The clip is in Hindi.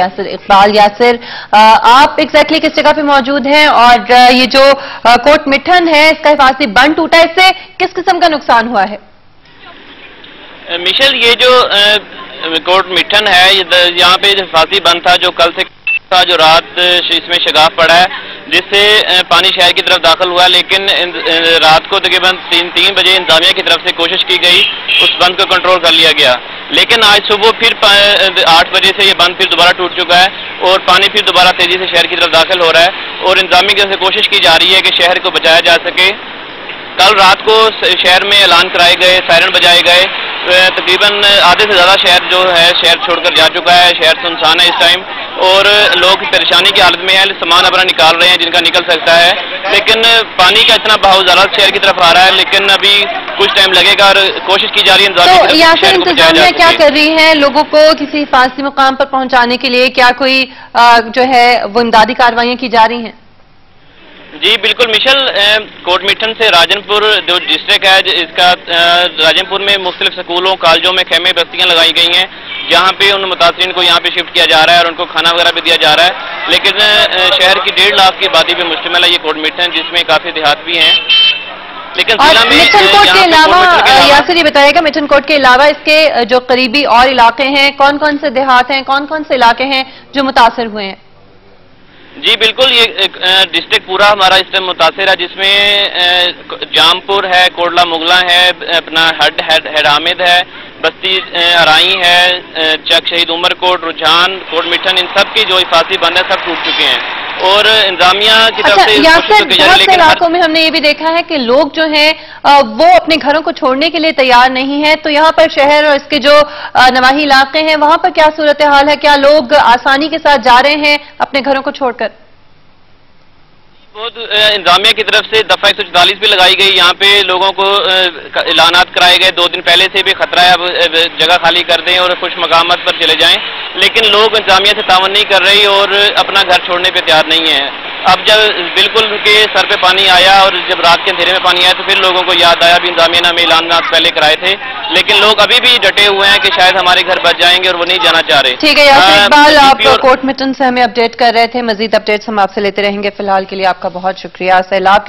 यासिर इकबाल, यासिर आप एग्जैक्टली किस जगह पे मौजूद हैं और ये जो कोट मिठन है, इसका हिफाजती बंद टूटा इससे किस किस्म का नुकसान हुआ है? मिशल, ये जो कोट मिठन है यहाँ पे हिफाजती बंद था, जो कल से था, जो रात इसमें शगाफ पड़ा है, जिससे पानी शहर की तरफ़ दाखिल हुआ, लेकिन रात को तकरीबन तीन तीन बजे इंतजामिया की तरफ़ से कोशिश की गई, उस बंद को कंट्रोल कर लिया गया। लेकिन आज सुबह फिर आठ बजे से ये बंद फिर दोबारा टूट चुका है और पानी फिर दोबारा तेज़ी से शहर की तरफ़ दाखिल हो रहा है और इंतजामी की से कोशिश की जा रही है कि शहर को बचाया जा सके। कल रात को शहर में ऐलान कराए गए, सायरन बजाए गए। तकरीबन आधे से ज़्यादा शहर जो है, शहर छोड़कर जा चुका है, शहर सुनसान है इस टाइम और लोग परेशानी की हालत में है सामान अपना निकाल रहे हैं जिनका निकल सकता है। लेकिन पानी का इतना बहाव ज़्यादा शहर की तरफ़ आ रहा है लेकिन अभी कुछ टाइम लगेगा और कोशिश की जा रही है तो यासर इंतजामिया क्या कर रही है? लोगों को किसी हिफाजती मुकाम पर पहुँचाने के लिए क्या कोई जो है वो इमदादी कार्रवाइयाँ की जा रही हैं? जी बिल्कुल मिशल कोट मिठन से राजनपुर जो डिस्ट्रिक्ट है इसका राजनपुर में मुख्तलिफ़ स्कूलों कॉलेजों में खेमे बस्तियाँ लगाई गई हैं। जहाँ पे उन मुतासरीन को यहाँ पे शिफ्ट किया जा रहा है और उनको खाना वगैरह भी दिया जा रहा है। लेकिन शहर की डेढ़ लाख की आबादी पे मुश्तमिल है ये कोट मिठन जिसमें काफ़ी देहात भी हैं। लेकिन जिला में मिठनकोट के अलावा यासर ये बताएगा मिठनकोट के अलावा इसके जो करीबी और इलाके हैं कौन कौन से देहात हैं कौन कौन से इलाके हैं जो मुतासर हुए हैं? जी बिल्कुल ये डिस्ट्रिक्ट पूरा हमारा इस टाइम मुतासर है जिसमें जामपुर है कोडला मुगला है अपना हड हेड हेड हामिद है बस्ती अराई है चक शहीद उमर कोट रुझान कोट मिठन इन सब की जो हिफाजती बंद है सब टूट चुके हैं। और इंतजामिया की तरफ़ अच्छा, से बहुत से इलाकों में हमने ये भी देखा है कि लोग जो हैं वो अपने घरों को छोड़ने के लिए तैयार नहीं है। तो यहाँ पर शहर और इसके जो नवाही इलाके हैं वहाँ पर क्या सूरत हाल है? क्या लोग आसानी के साथ जा रहे हैं अपने घरों को छोड़कर? बहुत इंतजामिया की तरफ़ से दफ़ा एक भी लगाई गई। यहाँ पे लोगों को ऐलानात कराए गए। दो दिन पहले से भी खतरा है। अब जगह खाली कर दें और कुछ मकामत पर चले जाएँ। लेकिन लोग इंतजामिया से तावन नहीं कर रही और अपना घर छोड़ने पे तैयार नहीं है। अब जब बिल्कुल के सर पे पानी आया और जब रात के अंधेरे में पानी आया तो फिर लोगों को याद आया भी इंतजामिया ने हमें नाथ पहले कराए थे। लेकिन लोग अभी भी डटे हुए हैं कि शायद हमारे घर बच जाएँगे और वो नहीं जाना चाह रहे। ठीक है इकबाल आप कोर्ट मिटन से हमें अपडेट कर रहे थे मजीद अपडेट्स हम आपसे लेते रहेंगे। फ़िलहाल के लिए आपका बहुत शुक्रिया। सैलाब की